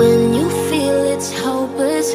When you feel it's hopeless,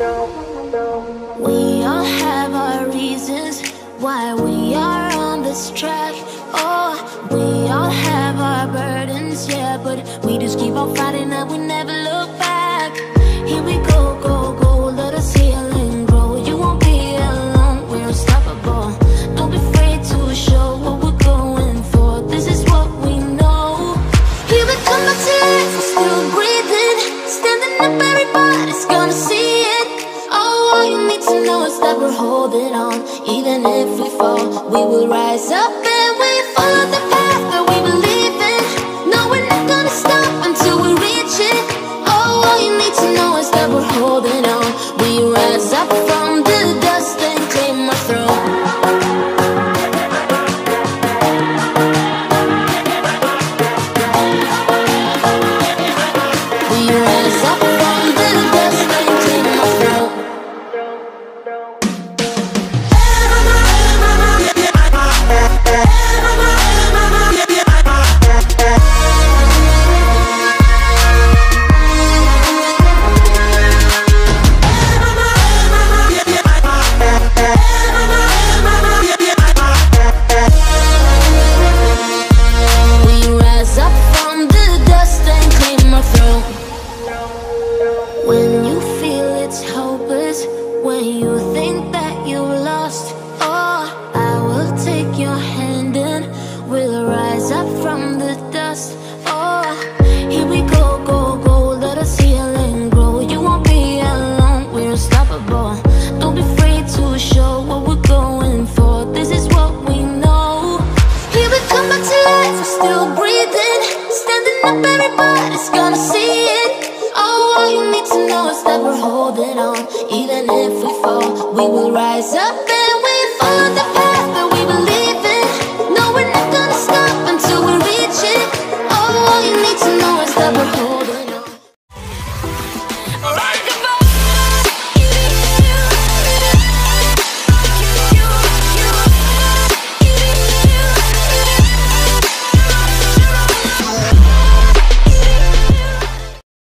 We all have our reasons why we are on this track. Oh, we all have our burdens, yeah, but we just keep on fighting and we never look back. Here we go, that we're holding on. Even if we fall, we will rise up we'll rise up from the dust. Oh, here we go, go, go, let us heal and grow. You won't be alone, we're unstoppable. Don't be afraid to show what we're going for. This is what we know. Here we come back to life, we're still breathing, standing up, everybody's gonna see it. Oh, all you need to know is that we're holding on. Even if we fall, we will rise up